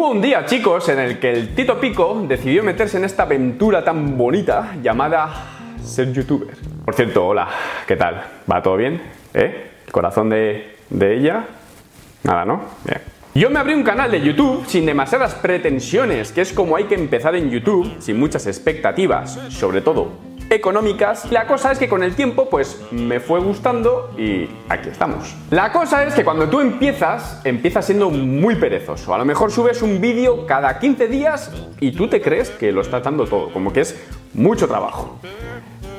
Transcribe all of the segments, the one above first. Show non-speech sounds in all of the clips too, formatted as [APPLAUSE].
Hubo un día, chicos, en el que el Tito Pico decidió meterse en esta aventura tan bonita llamada ser youtuber. Por cierto, hola, ¿qué tal? ¿Va todo bien? ¿Eh? ¿El corazón de, de ella? Nada, ¿no? Bien. Yo me abrí un canal de YouTube sin demasiadas pretensiones, que es como hay que empezar en YouTube, sin muchas expectativas, sobre todo económicas. La cosa es que con el tiempo pues me fue gustando y aquí estamos. La cosa es que cuando tú empiezas, empiezas siendo muy perezoso. A lo mejor subes un vídeo cada 15 días y tú te crees que lo estás dando todo, como que es mucho trabajo.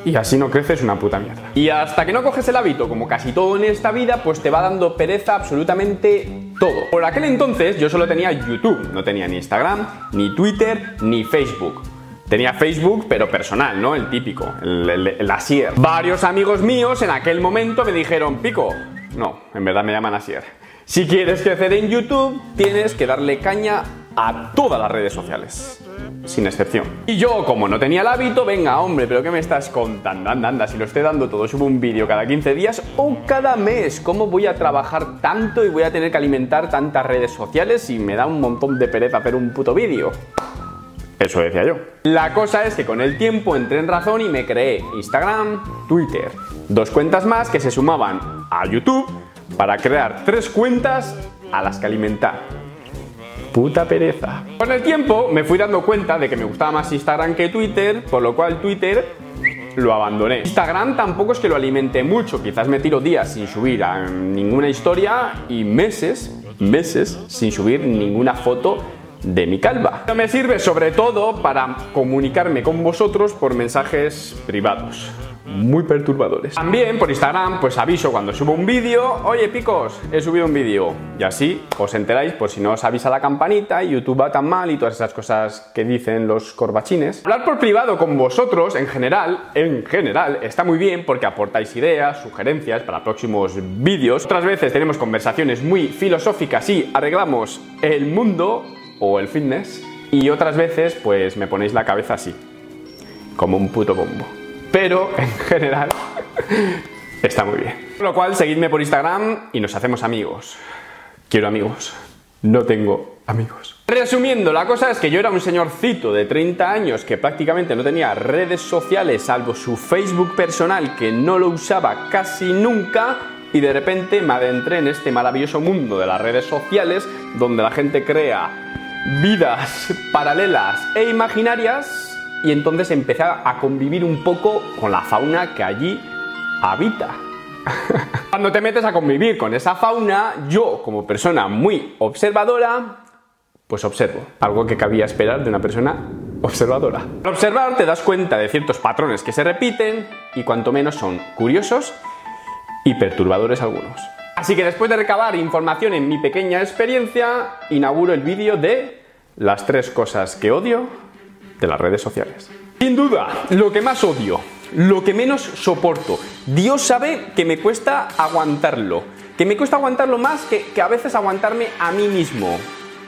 Y así no creces una puta mierda. Y hasta que no coges el hábito, como casi todo en esta vida, pues te va dando pereza absolutamente todo. Por aquel entonces yo solo tenía YouTube, no tenía ni Instagram, ni Twitter, ni Facebook. Tenía Facebook, pero personal, ¿no? El típico, el, el, Asier. Varios amigos míos en aquel momento me dijeron, Pico, no, en verdad me llaman Asier. Si quieres crecer en YouTube, tienes que darle caña a todas las redes sociales. Sin excepción. Y yo, como no tenía el hábito, venga, hombre, pero ¿qué me estás contando? Anda, si lo estoy dando todo, subo un vídeo cada 15 días o cada mes. ¿Cómo voy a trabajar tanto y voy a tener que alimentar tantas redes sociales si me da un montón de pereza hacer un puto vídeo? Eso decía yo. La cosa es que con el tiempo entré en razón y me creé Instagram, Twitter, dos cuentas más que se sumaban a YouTube para crear tres cuentas a las que alimentar. Puta pereza. Con el tiempo me fui dando cuenta de que me gustaba más Instagram que Twitter, por lo cual Twitter lo abandoné. Instagram tampoco es que lo alimente mucho, quizás me tiro días sin subir a ninguna historia y meses, meses sin subir ninguna foto de mi calva. Me sirve sobre todo para comunicarme con vosotros por mensajes privados muy perturbadores. También por Instagram, pues aviso cuando subo un vídeo, oye picos, he subido un vídeo. Y así os enteráis por si no os avisa la campanita YouTube va tan mal y todas esas cosas que dicen los corbachines. Hablar por privado con vosotros, en general, en general, está muy bien porque aportáis ideas, sugerencias para próximos vídeos. Otras veces tenemos conversaciones muy filosóficas y arreglamos el mundo o el fitness. Y otras veces, pues me ponéis la cabeza así, como un puto bombo. Pero [LAUGHS] en general está muy bien. Con lo cual, seguidme por Instagram y nos hacemos amigos. Quiero amigos, no tengo amigos. Resumiendo, la cosa es que yo era un señorcito de 30 años que prácticamente no tenía redes sociales salvo su Facebook personal que no lo usaba casi nunca y de repente me adentré en este maravilloso mundo de las redes sociales donde la gente crea vidas paralelas e imaginarias y entonces empecé a convivir un poco con la fauna que allí habita. [LAUGHS] Cuando te metes a convivir con esa fauna, yo como persona muy observadora, pues observo, algo que cabía esperar de una persona observadora. Al observar te das cuenta de ciertos patrones que se repiten y cuanto menos son curiosos y perturbadores algunos. Así que después de recabar información en mi pequeña experiencia, inauguro el vídeo de las tres cosas que odio de las redes sociales. Sin duda, lo que más odio, lo que menos soporto. Dios sabe que me cuesta aguantarlo, que me cuesta aguantarlo más que, que a veces aguantarme a mí mismo.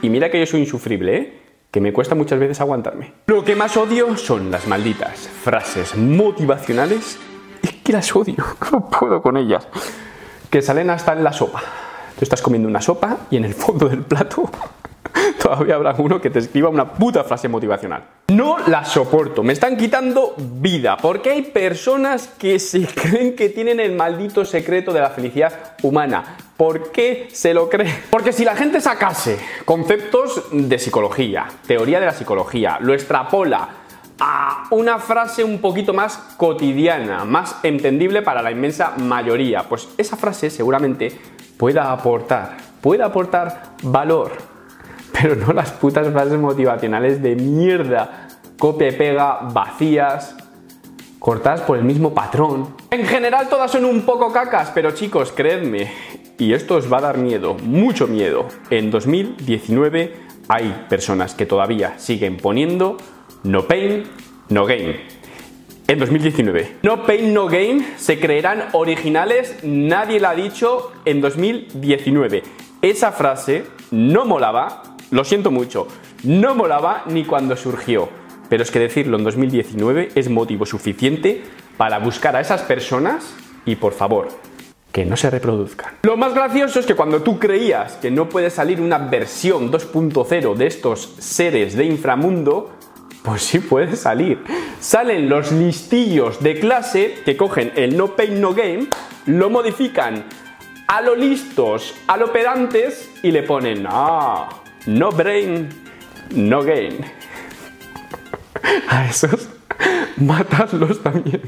Y mira que yo soy insufrible, ¿eh? que me cuesta muchas veces aguantarme. Lo que más odio son las malditas frases motivacionales. Es que las odio, [LAUGHS] no puedo con ellas que salen hasta en la sopa. Tú estás comiendo una sopa y en el fondo del plato [LAUGHS] todavía habrá uno que te escriba una puta frase motivacional. No la soporto, me están quitando vida, porque hay personas que se [LAUGHS] creen que tienen el maldito secreto de la felicidad humana. ¿Por qué se lo creen? Porque si la gente sacase conceptos de psicología, teoría de la psicología, lo extrapola una frase un poquito más cotidiana, más entendible para la inmensa mayoría. Pues esa frase seguramente pueda aportar, pueda aportar valor, [LAUGHS] pero no las putas frases motivacionales de mierda, copia y pega, vacías, cortadas por el mismo patrón. En general todas son un poco cacas, pero chicos, creedme, y esto os va a dar miedo, mucho miedo. En 2019 hay personas que todavía siguen poniendo no pain, no gain. En 2019. No pain, no gain se creerán originales, nadie la ha dicho en 2019. Esa frase no molaba, lo siento mucho, no molaba ni cuando surgió. Pero es que decirlo en 2019 es motivo suficiente para buscar a esas personas y por favor, que no se reproduzcan. Lo más gracioso es que cuando tú creías que no puede salir una versión 2.0 de estos seres de inframundo, pues sí puede salir. Salen los listillos de clase que cogen el no pain no game, lo modifican a lo listos, a lo pedantes y le ponen ah, no brain, no gain. [LAUGHS] A esos [LAUGHS] matadlos también.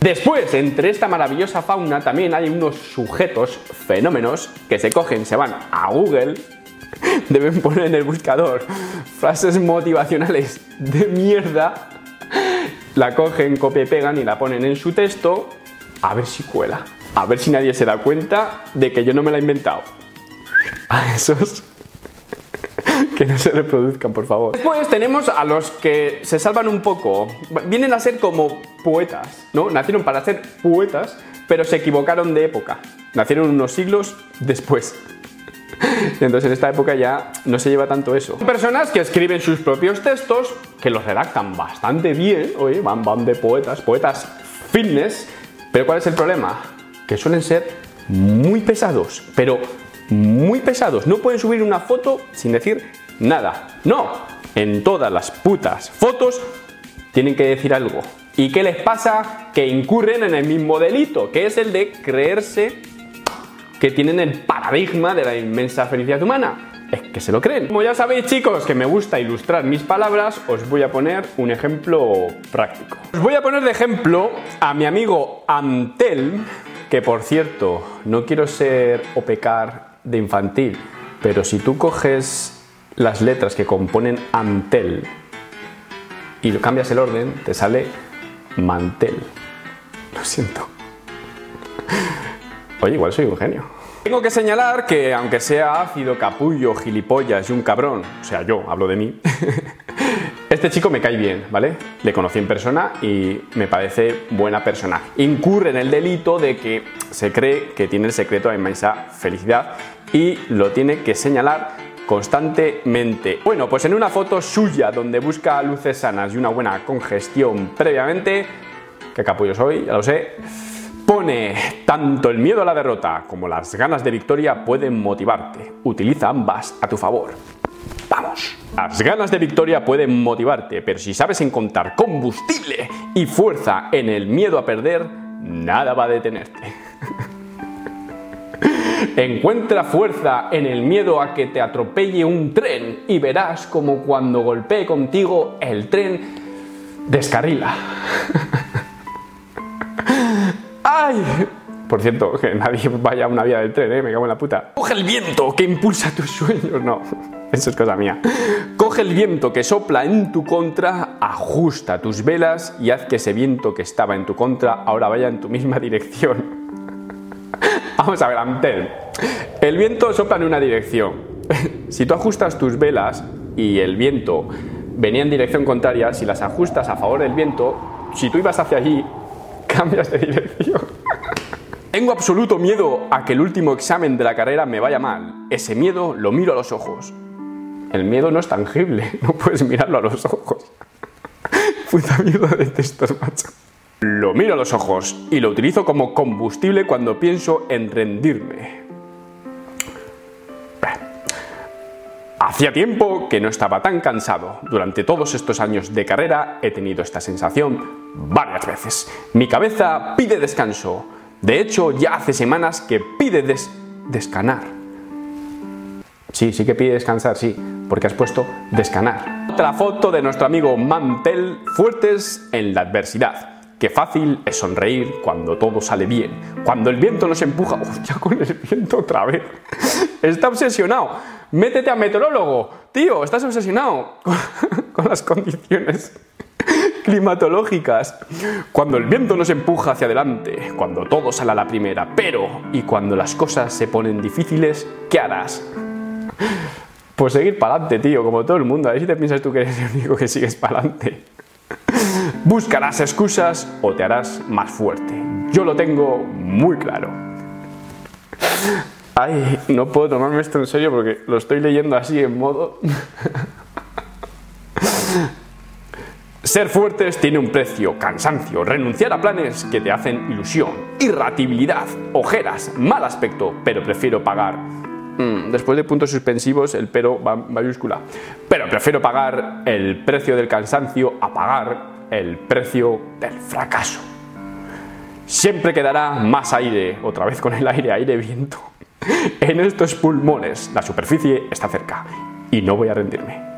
Después, entre esta maravillosa fauna también hay unos sujetos, fenómenos, que se cogen, se van a Google, [LAUGHS] deben poner en el buscador frases motivacionales de mierda, la cogen, copia y pegan y la ponen en su texto, a ver si cuela, a ver si nadie se da cuenta de que yo no me la he inventado. A esos [LAUGHS] que no se reproduzcan, por favor. Después tenemos a los que se salvan un poco. Vienen a ser como poetas, ¿no? Nacieron para ser poetas, pero se equivocaron de época. Nacieron unos siglos después. [LAUGHS] Entonces en esta época ya no se lleva tanto eso. Personas que escriben sus propios textos, que los redactan bastante bien, oye, van, van de poetas, poetas fitness, pero ¿cuál es el problema? Que suelen ser muy pesados, pero muy pesados. No pueden subir una foto sin decir nada. No, en todas las putas fotos tienen que decir algo. ¿Y qué les pasa? Que incurren en el mismo delito, que es el de creerse que tienen el paradigma de la inmensa felicidad humana. Es que se lo creen. Como ya sabéis chicos que me gusta ilustrar mis palabras, os voy a poner un ejemplo práctico. Os voy a poner de ejemplo a mi amigo Antel, que por cierto, no quiero ser o pecar de infantil, pero si tú coges las letras que componen Antel y cambias el orden, te sale Mantel. Lo siento. Oye, igual soy un genio. Tengo que señalar que aunque sea ácido, capullo, gilipollas y un cabrón, o sea, yo hablo de mí, [LAUGHS] este chico me cae bien, ¿vale? Le conocí en persona y me parece buena persona. Incurre en el delito de que se cree que tiene el secreto de inmensa felicidad y lo tiene que señalar constantemente. Bueno, pues en una foto suya donde busca luces sanas y una buena congestión previamente, que capullo soy, ya lo sé, pone tanto el miedo a la derrota como las ganas de victoria pueden motivarte. Utiliza ambas a tu favor. Vamos. Las ganas de victoria pueden motivarte, pero si sabes encontrar combustible y fuerza en el miedo a perder, nada va a detenerte. [LAUGHS] Encuentra fuerza en el miedo a que te atropelle un tren y verás como cuando golpee contigo el tren descarrila. [LAUGHS] Por cierto, que nadie vaya a una vía del tren, ¿eh? Me cago en la puta. Coge el viento que impulsa tus sueños. No, eso es cosa mía. Coge el viento que sopla en tu contra, ajusta tus velas y haz que ese viento que estaba en tu contra ahora vaya en tu misma dirección. Vamos a ver, Antel. El viento sopla en una dirección. Si tú ajustas tus velas y el viento venía en dirección contraria, si las ajustas a favor del viento, si tú ibas hacia allí, cambias de dirección. Tengo absoluto miedo a que el último examen de la carrera me vaya mal. Ese miedo lo miro a los ojos. El miedo no es tangible, [LAUGHS] no puedes mirarlo a los ojos. [LAUGHS] Puta mierda de textos, macho. Lo miro a los ojos y lo utilizo como combustible cuando pienso en rendirme. Hacía tiempo que no estaba tan cansado. Durante todos estos años de carrera he tenido esta sensación varias veces. Mi cabeza pide descanso. De hecho, ya hace semanas que pide descanar. Sí, sí que pide descansar, sí, porque has puesto descanar. Otra foto de nuestro amigo Mantel, fuertes en la adversidad. Qué fácil es sonreír cuando todo sale bien. Cuando el viento nos empuja. [LAUGHS] ¡Hostia, con el viento otra vez! Está obsesionado. Métete a meteorólogo. Tío, estás obsesionado [LAUGHS] con, las condiciones climatológicas. Cuando el viento nos empuja hacia adelante. Cuando todo sale a la primera. Pero, y cuando las cosas se ponen difíciles, ¿qué harás? Pues seguir para adelante, tío, como todo el mundo. A ver si te piensas tú que eres el único que sigues para adelante. Buscarás excusas o te harás más fuerte. Yo lo tengo muy claro. Ay, no puedo tomarme esto en serio porque lo estoy leyendo así en modo... Ser fuertes tiene un precio, cansancio, renunciar a planes que te hacen ilusión, irratibilidad, ojeras, mal aspecto, pero prefiero pagar. Mm, después de puntos suspensivos, el pero va mayúscula. Pero prefiero pagar el precio del cansancio a pagar el precio del fracaso. Siempre quedará más aire, otra vez con el aire, aire, viento, [LAUGHS] en estos pulmones. La superficie está cerca y no voy a rendirme.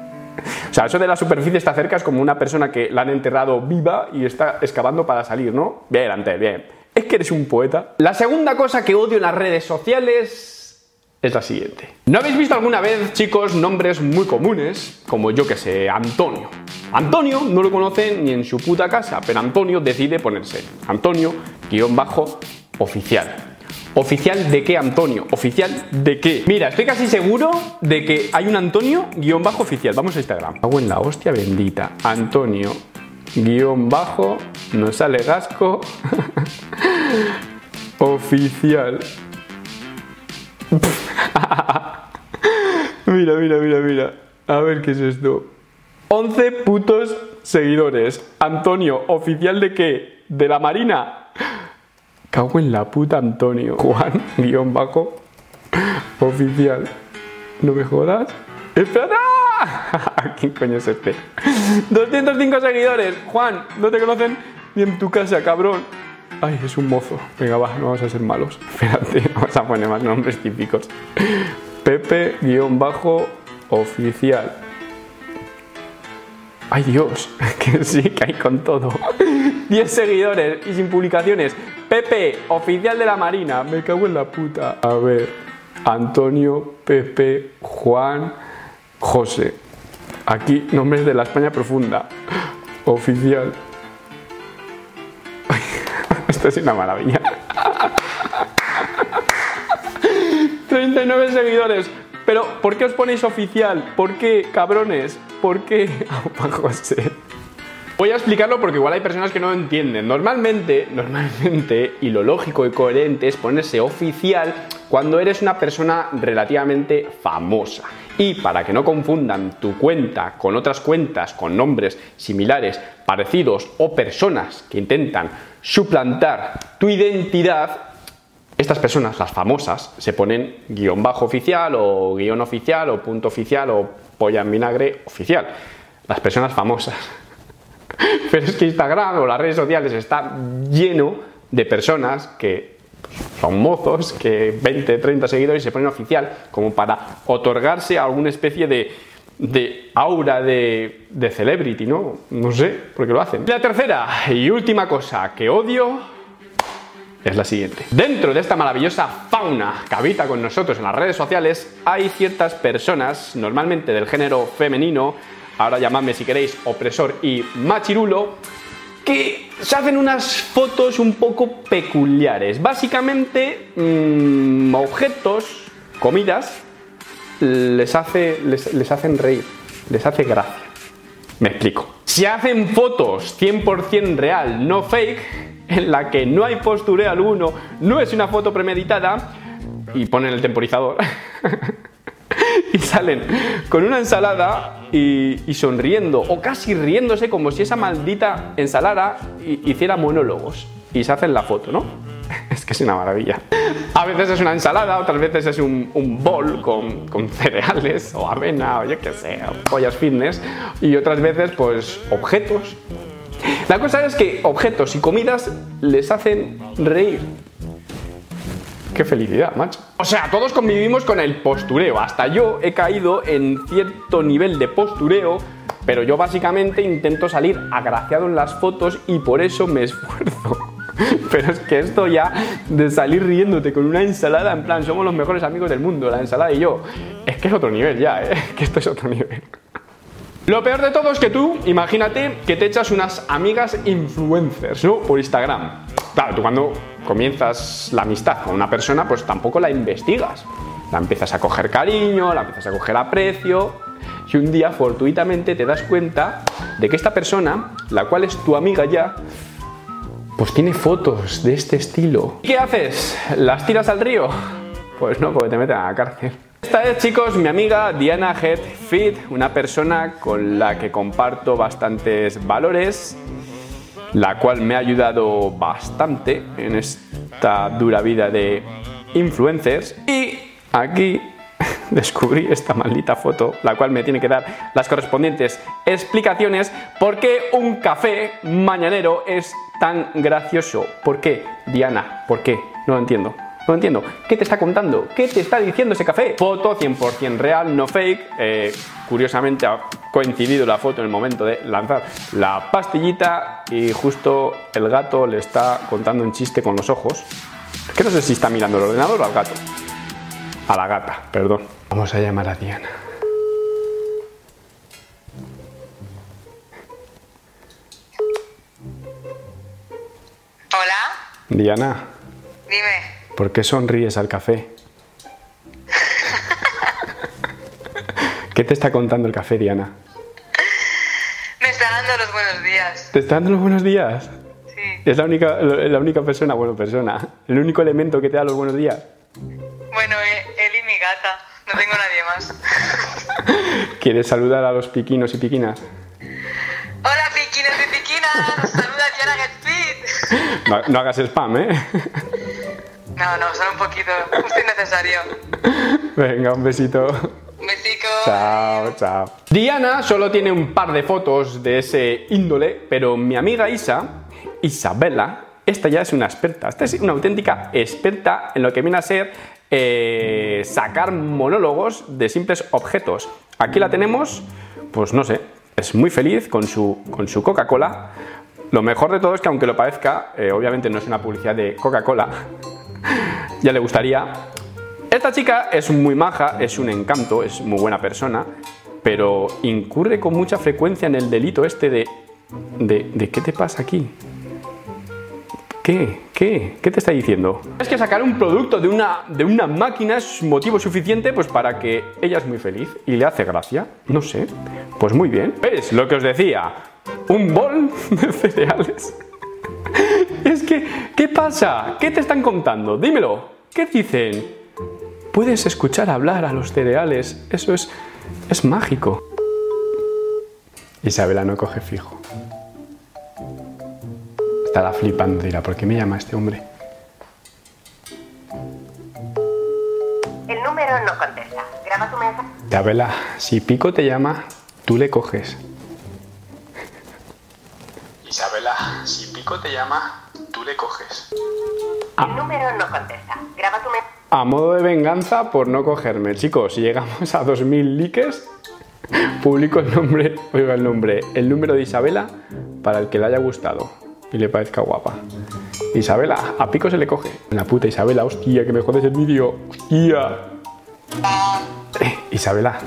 O sea, eso de la superficie está cerca es como una persona que la han enterrado viva y está excavando para salir, ¿no? Bien, Antel, bien. Es que eres un poeta. La segunda cosa que odio en las redes sociales es la siguiente. ¿No habéis visto alguna vez, chicos, nombres muy comunes, como yo que sé, Antonio? Antonio no lo conoce ni en su puta casa, pero Antonio decide ponerse Antonio, guion bajo, oficial. ¿Oficial de qué, Antonio? ¿Oficial de qué? Mira, estoy casi seguro de que hay un Antonio guion bajo oficial. Vamos a Instagram. Hago en la hostia bendita. Antonio guion bajo, no sale gasco. [LAUGHS] oficial. [LAUGHS] mira, mira, mira, mira. A ver qué es esto. 11 putos seguidores. Antonio, ¿oficial de qué? ¿De la Marina? Cago en la puta Antonio. [LAUGHS] Juan, guion bajo, oficial. No me jodas. ¡Espera! [LAUGHS] ¿Quién coño es este? 205 seguidores. Juan, no te conocen ni en tu casa, cabrón. Ay, es un mozo. Venga, va, no vamos a ser malos. [LAUGHS] Espérate, vamos a poner más nombres típicos. Pepe, guion bajo, oficial. Ay Dios, [LAUGHS] que sí, que hay con todo. [LAUGHS] 10 seguidores y sin publicaciones. Pepe, oficial de la Marina. Me cago en la puta. A ver, Antonio, Pepe, Juan, José. Aquí, nombres de la España profunda. Oficial. [LAUGHS] Esto es una maravilla. 39 seguidores. Pero, ¿por qué os ponéis oficial? ¿Por qué, cabrones? ¿Por qué? José. Voy a explicarlo porque igual hay personas que no entienden. Normalmente, normalmente, y lo lógico y coherente es ponerse oficial cuando eres una persona relativamente famosa. Y para que no confundan tu cuenta con otras cuentas con nombres similares, parecidos o personas que intentan suplantar tu identidad, estas personas, las famosas, se ponen guion bajo oficial o guion oficial o punto oficial o polla en vinagre oficial. Las personas famosas. [LAUGHS] Pero es que Instagram o las redes sociales está lleno de personas que son mozos, que 20, 30 seguidores se ponen oficial como para otorgarse alguna especie de, aura de, de celebrity, ¿no? No sé por qué lo hacen. La tercera y última cosa que odio es la siguiente. Dentro de esta maravillosa fauna que habita con nosotros en las redes sociales, hay ciertas personas, normalmente del género femenino, ahora llamadme si queréis opresor y machirulo, que se hacen unas fotos un poco peculiares. Básicamente, mmm, objetos, comidas, les, hace, les, les hacen reír, les hace gracia. Me explico. Si hacen fotos 100% real, no fake, [LAUGHS] en la que no hay postureo alguno, no es una foto premeditada, y ponen el temporizador. [LAUGHS] y salen con una ensalada y, sonriendo, o casi riéndose como si esa maldita ensalada hiciera monólogos. Y se hacen la foto, ¿no? [LAUGHS] Es que es una maravilla. A veces es una ensalada, otras veces es un, bol con, con, cereales o avena o yo qué sé, pollas fitness. Y otras veces, pues, objetos la cosa es que objetos y comidas les hacen reír. Qué felicidad, macho. O sea, todos convivimos con el postureo. Hasta yo he caído en cierto nivel de postureo, pero yo básicamente intento salir agraciado en las fotos y por eso me esfuerzo. [LAUGHS] Pero es que esto ya de salir riéndote con una ensalada, en plan, somos los mejores amigos del mundo, la ensalada y yo, es que es otro nivel ya, ¿eh? [LAUGHS] que esto es otro nivel. Lo peor de todo es que tú, imagínate que te echas unas amigas influencers, ¿no? Por Instagram. Claro, tú cuando comienzas la amistad con una persona, pues tampoco la investigas. La empiezas a coger cariño, la empiezas a coger aprecio, y un día fortuitamente te das cuenta de que esta persona, la cual es tu amiga ya, pues tiene fotos de este estilo. ¿Y qué haces? ¿Las tiras al río? Pues no, porque te meten a la cárcel. Esta es, chicos, mi amiga Diana Headfit, una persona con la que comparto bastantes valores, la cual me ha ayudado bastante en esta dura vida de influencers. Y aquí [LAUGHS] descubrí esta maldita foto, la cual me tiene que dar las correspondientes explicaciones por qué un café mañanero es tan gracioso. ¿Por qué, Diana? ¿Por qué? No lo entiendo. No entiendo. ¿Qué te está contando? ¿Qué te está diciendo ese café? Foto 100% real, no fake. Eh, curiosamente ha coincidido la foto en el momento de lanzar la pastillita y justo el gato le está contando un chiste con los ojos. Que no sé si está mirando el ordenador o al gato. A la gata, perdón. Vamos a llamar a Diana. Hola, Diana, dime. ¿Por qué sonríes al café? ¿Qué te está contando el café, Diana? Me está dando los buenos días. ¿Te está dando los buenos días? Sí. Es la única, la única persona, bueno, persona, el único elemento que te da los buenos días. Bueno, eh, él y mi gata. No tengo nadie más. [LAUGHS] ¿Quieres saludar a los piquinos y piquinas? Hola, piquinos y piquinas. Saluda Diana Getfit. No, no hagas spam, ¿eh? [LAUGHS] No, no, solo un poquito. Justo innecesario. [LAUGHS] Venga, un besito. Un besico. Chao, chao. Diana solo tiene un par de fotos de ese índole, pero mi amiga Isa, Isabela, esta ya es una experta. Esta es una auténtica experta en lo que viene a ser eh, sacar monólogos de simples objetos. Aquí la tenemos, pues no sé, es muy feliz con su, con su Coca-Cola. Lo mejor de todo es que aunque lo parezca, eh, obviamente no es una publicidad de Coca-Cola, ya le gustaría. Esta chica es muy maja, es un encanto, es muy buena persona, pero incurre con mucha frecuencia en el delito este de... ¿De, de qué te pasa aquí? ¿Qué? ¿Qué? ¿Qué te está diciendo? Es que sacar un producto de una, de una máquina es motivo suficiente pues para que ella es muy feliz y le hace gracia. No sé. Pues muy bien. ¿Ves lo que os decía? Un bol de [LAUGHS] cereales. Es que, ¿qué pasa? ¿Qué te están contando? Dímelo. ¿Qué dicen? Puedes escuchar hablar a los cereales. Eso es, es mágico. Isabela no coge fijo. Estará flipando, dirá, ¿por qué me llama este hombre? El número no contesta. Graba tu mensaje. Isabela, si Pico te llama, tú le coges. Isabela, si Pico te llama, tú le coges. El número no contesta. Graba tu mensaje. A modo de venganza por no cogerme, chicos, si llegamos a 2000 likes, publico el nombre, oiga el nombre, el número de Isabela para el que le haya gustado y le parezca guapa. Isabela, a Pico se le coge. La puta Isabela, hostia, que me jodes el vídeo. Hostia. Eh, Isabela,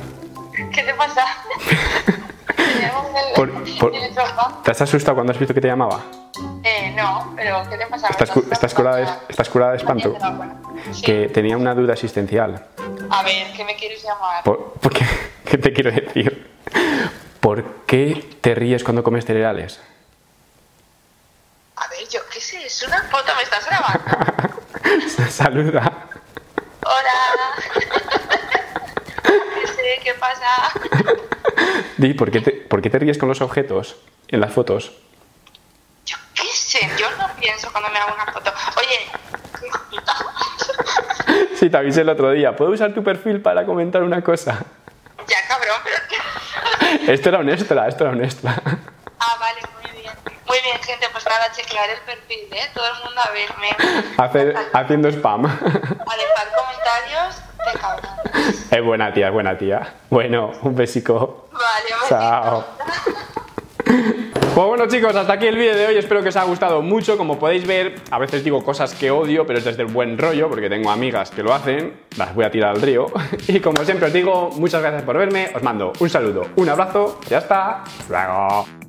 ¿Qué te pasa? [LAUGHS] [LAUGHS] ¿Te llamo en el- Por- por-? ¿te has asustado cuando has visto que te llamaba? Eh, no, pero ¿qué te pasa? ¿Estás, cu- estás curada, de, estás curada de espanto? Sí. Que tenía una duda existencial. A ver, ¿qué me quieres llamar? Por, por qué, [LAUGHS] ¿Qué te quiero decir? ¿Por qué te ríes cuando comes cereales? A ver, yo qué sé, es una foto, ¿me estás grabando? [LAUGHS] Saluda. Hola. [LAUGHS] ¿Qué sé? ¿Qué pasa? Di, ¿por qué, te, ¿por qué te ríes con los objetos en las fotos? Yo no pienso cuando me hago una foto. Oye. Sí, te avisé el otro día. ¿Puedo usar tu perfil para comentar una cosa? Ya cabrón, pero... Esto era un extra, esto era un extra. Ah, vale, muy bien. Muy bien, gente, pues nada, chequear el perfil, ¿eh? Todo el mundo a verme. Hacer- haciendo spam. A dejar comentarios de cabrón. Es buena tía, es buena tía. Bueno, un besico. Vale, vale. Chao. [LAUGHS] Pues bueno chicos, hasta aquí el vídeo de hoy, espero que os haya gustado mucho, como podéis ver, a veces digo cosas que odio, pero es desde el buen rollo, porque tengo amigas que lo hacen, las voy a tirar al río, [LAUGHS] y como siempre os digo, muchas gracias por verme, os mando un saludo, un abrazo, y hasta luego.